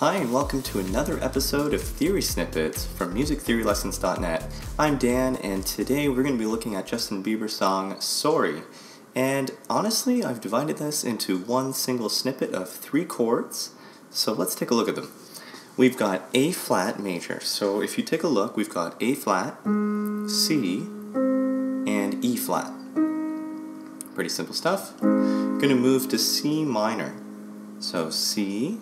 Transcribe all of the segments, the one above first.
Hi, and welcome to another episode of Theory Snippets from MusicTheoryLessons.net. I'm Dan, and today we're going to be looking at Justin Bieber's song Sorry. And honestly, I've divided this into one single snippet of three chords, so let's take a look at them. We've got A flat major, so if you take a look, we've got A flat, C, and E flat. Pretty simple stuff. Going to move to C minor. So C,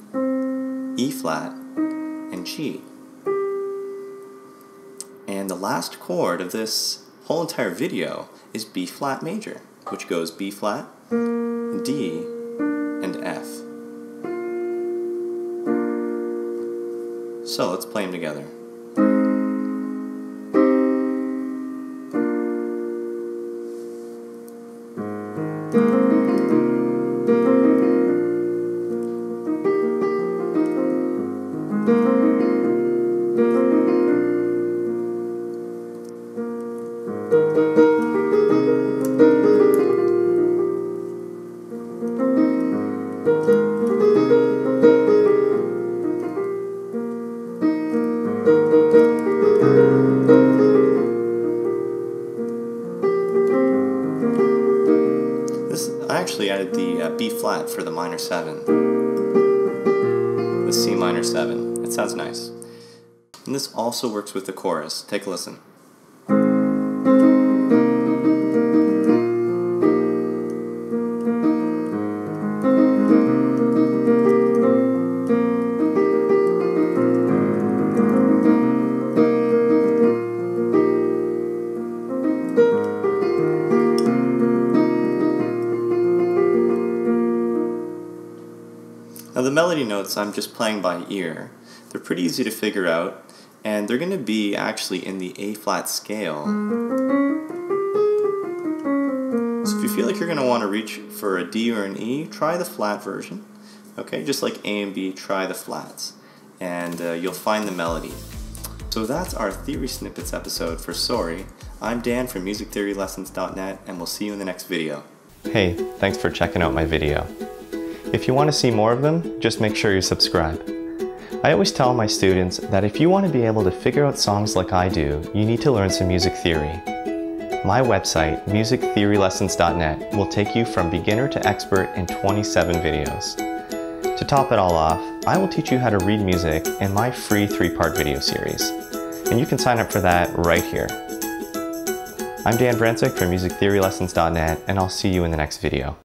E flat, and G. And the last chord of this whole entire video is B flat major, which goes B flat, D, and F. So let's play them together. Actually added the uh, B flat for the minor 7. The C minor 7. It sounds nice. And this also works with the chorus. Take a listen. Now the melody notes I'm just playing by ear. They're pretty easy to figure out, and they're going to be actually in the A flat scale. So if you feel like you're going to want to reach for a D or an E, try the flat version. Okay, just like A and B, try the flats, and uh, you'll find the melody. So that's our Theory Snippets episode for Sorry. I'm Dan from MusicTheoryLessons.net, and we'll see you in the next video. Hey, thanks for checking out my video. If you want to see more of them, just make sure you subscribe. I always tell my students that if you want to be able to figure out songs like I do, you need to learn some music theory. My website, musictheorylessons.net, will take you from beginner to expert in 27 videos. To top it all off, I will teach you how to read music in my free three-part video series. And you can sign up for that right here. I'm Dan Brancic from musictheorylessons.net, and I'll see you in the next video.